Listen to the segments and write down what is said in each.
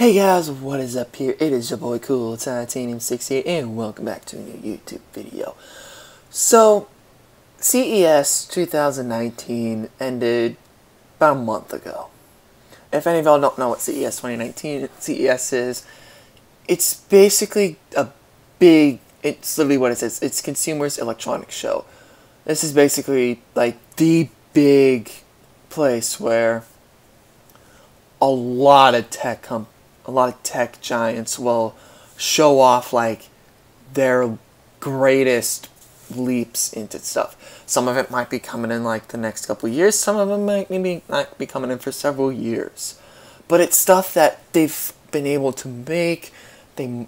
Hey guys, what is up here? It is your boy Cool Titanium68 and welcome back to a new YouTube video. So, CES 2019 ended about a month ago. If any of y'all don't know what CES 2019 CES is, it's basically a big, it's literally what it says, It's Consumers Electronics Show. This is basically like the big place where a lot of tech com- a lot of tech giants will show off like their greatest leaps into stuff. Some of it might be coming in like the next couple years. Some of them might maybe not be coming in for several years. But it's stuff that they've been able to make. They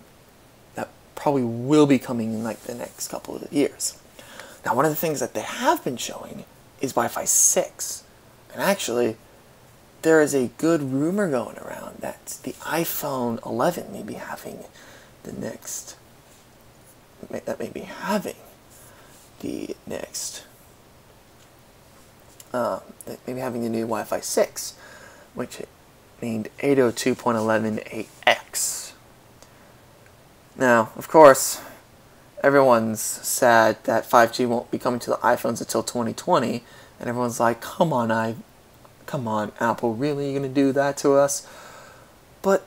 that probably will be coming in like the next couple of years. Now, one of the things that they have been showing is Wi-Fi 6, and actually, there is a good rumor going around that the iPhone 11 may be having the next that may be having the next uh, maybe having the new Wi-Fi 6, which named 802.11ax. Now, of course, everyone's sad that 5G won't be coming to the iPhones until 2020, and everyone's like, "Come on, I, come on, Apple, really you gonna do that to us?" But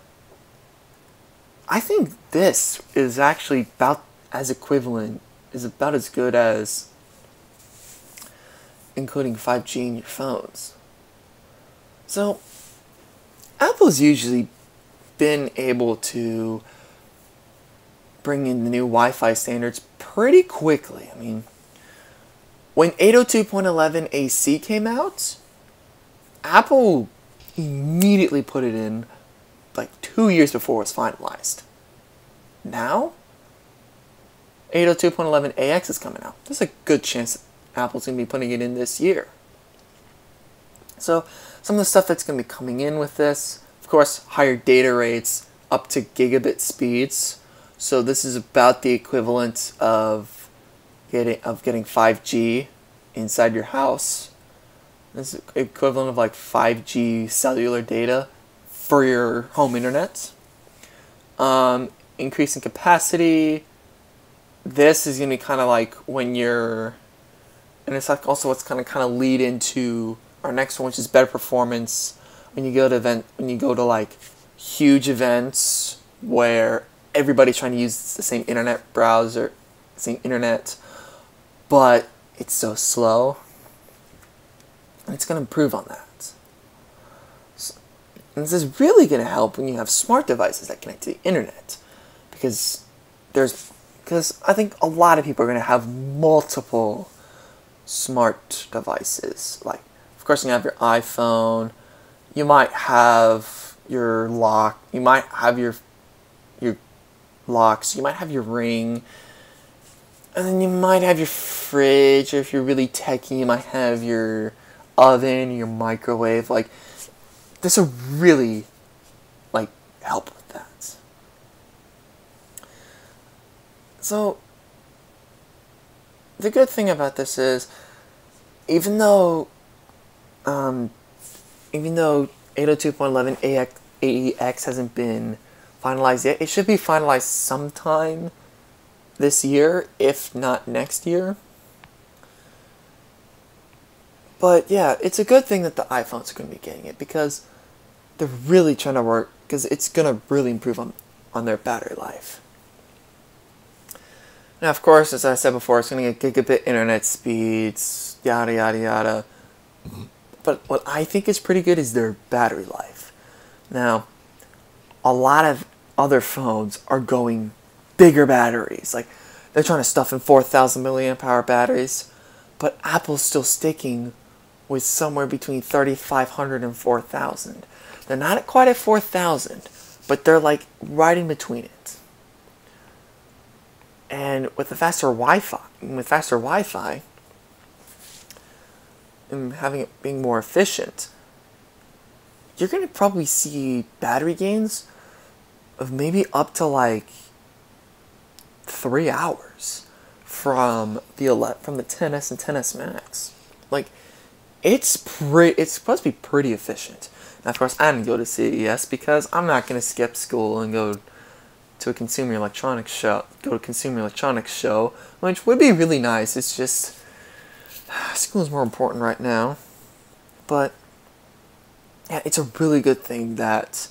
I think this is actually about as equivalent, is about as good as including 5G in your phones. So, Apple's usually been able to bring in the new Wi-Fi standards pretty quickly. I mean, when 802.11 AC came out, Apple immediately put it in like two years before it was finalized. Now, 802.11 AX is coming out. There's a good chance Apple's going to be putting it in this year. So, some of the stuff that's going to be coming in with this, of course, higher data rates up to gigabit speeds. So this is about the equivalent of getting of getting 5G inside your house. This is equivalent of like 5G cellular data for your home internet. Um, increasing capacity. This is gonna be kind of like when you're, and it's like also what's kind of kind of lead into our next one, which is better performance when you go to event when you go to like huge events where everybody's trying to use the same internet browser, same internet, but it's so slow. And it's going to improve on that. So, this is really going to help when you have smart devices that connect to the internet, because there's because I think a lot of people are going to have multiple smart devices. Like, of course, you have your iPhone. You might have your lock. You might have your your locks. You might have your ring. And then you might have your fridge, or if you're really techy, you might have your oven, your microwave. Like, this will really, like, help with that. So, the good thing about this is, even though, um, even though 802.11 AX, AEX hasn't been finalized yet. It should be finalized sometime this year, if not next year. But yeah, it's a good thing that the iPhones are going to be getting it because they're really trying to work because it's going to really improve on, on their battery life. Now, of course, as I said before, it's going to get gigabit internet speeds, yada yada yada. But what I think is pretty good is their battery life. Now, a lot of other phones are going bigger batteries. Like they're trying to stuff in 4,000 milliamp hour batteries, but Apple's still sticking with somewhere between 3,500 and 4,000. They're not quite at 4,000, but they're like right in between it. And with the faster Wi-Fi, with faster Wi-Fi, and having it being more efficient, you're going to probably see battery gains of maybe up to like three hours from the 11, from the 10s and 10s Max. Like, it's pretty. It's supposed to be pretty efficient. And of course, I didn't go to CES because I'm not going to skip school and go to a consumer electronics show. Go to consumer electronics show, which would be really nice. It's just school is more important right now. But yeah, it's a really good thing that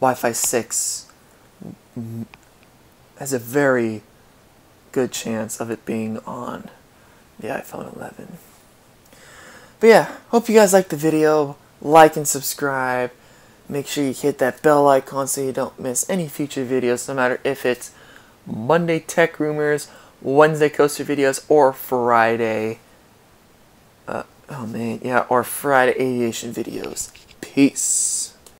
Wi-Fi 6 has a very good chance of it being on the iPhone 11. But yeah, hope you guys liked the video. Like and subscribe. Make sure you hit that bell icon so you don't miss any future videos, no matter if it's Monday Tech Rumors, Wednesday Coaster videos, or Friday. Uh, oh man, yeah, or Friday Aviation videos. Peace.